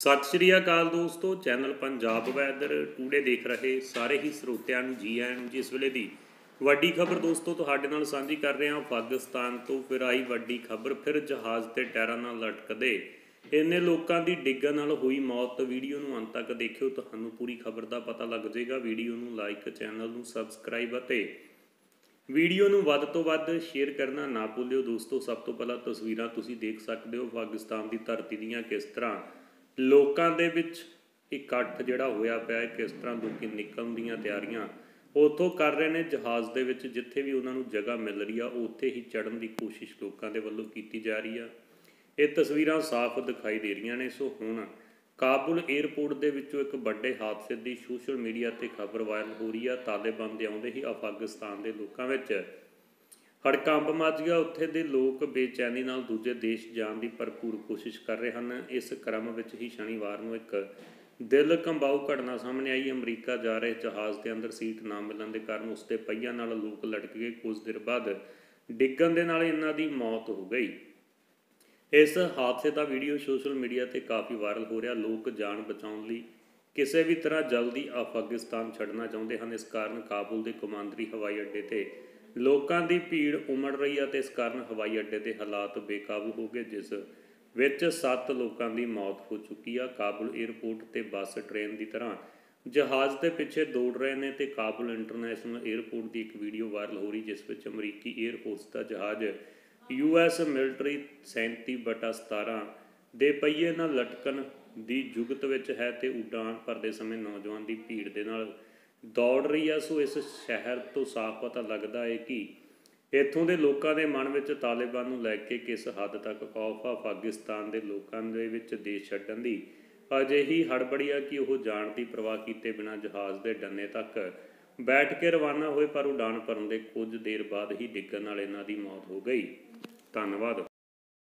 ਸਤਿ ਸ਼੍ਰੀ ਅਕਾਲ ਦੋਸਤੋ, channel Punjab weather today ਦੇਖ ਰਹੇ ਸਾਰੇ ਹੀ ਸਰੋਤਿਆਂ ਨੂੰ ਜੀ ਆਇਆਂ ਨੂੰ ਜਿਸ ਵੇਲੇ ਦੀ ਵੱਡੀ ਖਬਰ ਦੋਸਤੋ ਤੁਹਾਡੇ ਨਾਲ ਸਾਂਝੀ ਕਰ ਰਹੇ ਹਾਂ, ਪਾਕਿਸਤਾਨ ਤੋਂ ਫਿਰ ਆਈ ਵੱਡੀ ਖਬਰ, ਫਿਰ ਜਹਾਜ਼ ਤੇ ਟਾਇਰਾਂ ਨਾਲ ਲਟਕਦੇ ਇੰਨੇ ਲੋਕਾਂ ਦੀ ਡਿੱਗਣ ਨਾਲ ਹੋਈ ਮੌਤ, ਵੀਡੀਓ ਨੂੰ ਅੰਤ ਤੱਕ ਦੇਖਿਓ, ਤੁਹਾਨੂੰ ਪੂਰੀ ਖਬਰ ਦਾ ਪਤਾ ਲੱਗ ਜਾਏਗਾ। ਵੀਡੀਓ ਨੂੰ ਲਾਈਕ, ਚੈਨਲ ਨੂੰ ਸਬਸਕ੍ਰਾਈਬ ਅਤੇ ਵੀਡੀਓ ਨੂੰ ਵੱਧ ਤੋਂ ਵੱਧ ਸ਼ੇਅਰ ਕਰਨਾ ਨਾ ਭੁੱਲਿਓ ਦੋਸਤੋ। ਸਭ ਤੋਂ ਪਹਿਲਾਂ ਤਸਵੀਰਾਂ ਤੁਸੀਂ ਦੇਖ ਸਕਦੇ ਹੋ, ਪਾਕਿਸਤਾਨ ਦੀ ਧਰਤੀ ਦੀਆਂ ਕਿਸ ਤਰ੍ਹਾਂ ਲੋਕਾਂ ਦੇ ਵਿੱਚ ਇਕੱਠ ਜਿਹੜਾ ਹੋਇਆ ਪਿਆ ਹੈ ਕਿਸ ਤਰ੍ਹਾਂ ਲੋਕੀ ਨਿਕਲਣ ਦੀਆਂ ਤਿਆਰੀਆਂ ਉਥੋਂ ਕਰ ਰਹੇ ਨੇ ਜਹਾਜ਼ ਦੇ ਵਿੱਚ, ਜਿੱਥੇ ਵੀ ਉਹਨਾਂ ਨੂੰ ਜਗ੍ਹਾ ਮਿਲ ਰਹੀ ਆ, ਉੱਥੇ ਹੀ ਚੜਨ ਦੀ ਕੋਸ਼ਿਸ਼ ਲੋਕਾਂ ਦੇ ਵੱਲੋਂ ਕੀਤੀ ਜਾ ਰਹੀ ਆ। ਇਹ ਤਸਵੀਰਾਂ ਸਾਫ਼ ਦਿਖਾਈ ਦੇ ਰਹੀਆਂ ਨੇ, ਸੋ ਹੁਣ ਕਾਬੁਲ 에ਅਰਪੋਰਟ ਦੇ ਵਿੱਚੋਂ ਇੱਕ ਵੱਡੇ ਹਾਦਸੇ ਦੀ ਸੋਸ਼ਲ ਮੀਡੀਆ ਤੇ ਖਬਰ ਵਾਇਰਲ ਹੋ ਰਹੀ ਆ। ਤਾਲਿਬਾਨ ਦੇ ਆਉਂਦੇ ਹੀ ਅਫਗਾਨਿਸਤਾਨ ਦੇ ਲੋਕਾਂ ਵਿੱਚ ਹੜਕੰਪ ਮਚ ਗਿਆ। ਉੱਥੇ ਦੇ ਲੋਕ ਬੇਚੈਨੀ ਨਾਲ ਦੂਜੇ ਦੇਸ਼ ਜਾਣ ਦੀ ਭਰਪੂਰ ਕੋਸ਼ਿਸ਼ ਕਰ ਰਹੇ ਹਨ। ਇਸ ਕ੍ਰਮ ਵਿੱਚ ਹੀ ਸ਼ਨੀਵਾਰ ਨੂੰ ਇੱਕ ਦਿਲ ਕੰਬਾਊ ਘਟਨਾ ਸਾਹਮਣੇ ਆਈ। ਅਮਰੀਕਾ ਜਾ ਰਹੇ ਜਹਾਜ਼ ਦੇ ਅੰਦਰ ਸੀਟ ਨਾ ਮਿਲਣ ਦੇ ਕਾਰਨ ਉਸ ਦੇ ਪਹੀਆਂ ਨਾਲ ਲੋਕ ਲਟਕ ਗਏ। ਕੁਝ ਦਿਨ ਬਾਅਦ ਡਿੱਗਣ ਦੇ ਨਾਲ ਇਹਨਾਂ ਦੀ ਮੌਤ ਹੋ ਗਈ। ਇਸ ਹਾਦਸੇ ਦਾ ਵੀਡੀਓ ਸੋਸ਼ਲ ਮੀਡੀਆ ਤੇ ਕਾਫੀ ਵਾਇਰਲ ਹੋ ਰਿਹਾ। ਲੋਕ ਜਾਨ ਬਚਾਉਣ ਲਈ ਕਿਸੇ ਵੀ ਤਰ੍ਹਾਂ ਜਲਦੀ ਅਫਗਾਨਿਸਤਾਨ ਛੱਡਣਾ ਚਾਹੁੰਦੇ ਹਨ। ਇਸ ਕਾਰਨ ਕਾਬੁਲ ਦੇ ਕਮਾਂਦਰੀ ਹਵਾਈ ਅੱਡੇ ਤੇ ਲੋਕਾਂ ਦੀ ਭੀੜ ਉਮੜ ਰਹੀ ਹੈ ਤੇ ਇਸ ਕਾਰਨ ਹਵਾਈ ਅੱਡੇ ਦੇ ਹਾਲਾਤ ਬੇਕਾਬੂ ਹੋ ਗਏ, ਜਿਸ ਵਿੱਚ 7 ਲੋਕਾਂ ਦੀ ਮੌਤ ਹੋ ਚੁੱਕੀ ਆ। ਕਾਬੁਲ 에ਅਰਪੋਰਟ ਤੇ ਬੱਸ, ਟ੍ਰੇਨ ਦੀ ਤਰ੍ਹਾਂ ਜਹਾਜ਼ ਦੇ ਪਿੱਛੇ ਦੌੜ ਰਹੇ ਨੇ ਤੇ ਕਾਬੁਲ ਇੰਟਰਨੈਸ਼ਨਲ 에ਅਰਪੋਰਟ ਦੀ ਇੱਕ ਵੀਡੀਓ ਵਾਇਰਲ ਹੋ ਰਹੀ, ਜਿਸ ਵਿੱਚ ਅਮਰੀਕੀ 에ਅਰਫੋਰਸ ਦਾ ਜਹਾਜ਼ ਯੂਐਸ ਮਿਲਟਰੀ 37/17 ਦੇ ਪਹੀਏ ਨਾਲ ਲਟਕਣ ਦੀ ਜੁਗਤ ਵਿੱਚ ਹੈ ਤੇ ਉਡਾਨ ਭਰਦੇ ਸਮੇਂ ਨੌਜਵਾਨ ਦੀ ਭੀੜ ਦੇ ਨਾਲ ਦੌੜ ਰਹੀ ਆ, ਸੋ ਇਸ ਸ਼ਹਿਰ ਤੋਂ ਸਾਫ਼ ਪਤਾ ਲੱਗਦਾ ਹੈ ਕਿ ਇੱਥੋਂ ਦੇ ਲੋਕਾਂ ਦੇ ਮਨ ਵਿੱਚ ਤਾਲਿਬਾਨ ਨੂੰ ਲੈ ਕੇ ਕਿਸ ਹੱਦ ਤੱਕ ਖੌਫ ਆ, ਪਾਕਿਸਤਾਨ ਦੇ ਲੋਕਾਂ ਦੇ ਵਿੱਚ ਦੇਸ਼ ਛੱਡਣ ਦੀ। ਅਜਿਹੀ ਹੜਬੜੀ ਆ ਕਿ ਉਹ ਜਾਣ ਦੀ ਪਰਵਾਹ ਕੀਤੇ ਬਿਨਾਂ ਜਹਾਜ਼ ਦੇ ਡੰਨੇ ਤੱਕ ਬੈਠ ਕੇ ਰਵਾਨਾ ਹੋਏ, ਪਰ ਉਡਾਨ ਭਰਨ ਦੇ ਕੁਝ ਦੇਰ ਬਾਅਦ ਹੀ ਡਿੱਗਣ ਨਾਲ ਇਹਨਾਂ ਦੀ ਮੌਤ ਹੋ ਗਈ। ਧੰਨਵਾਦ।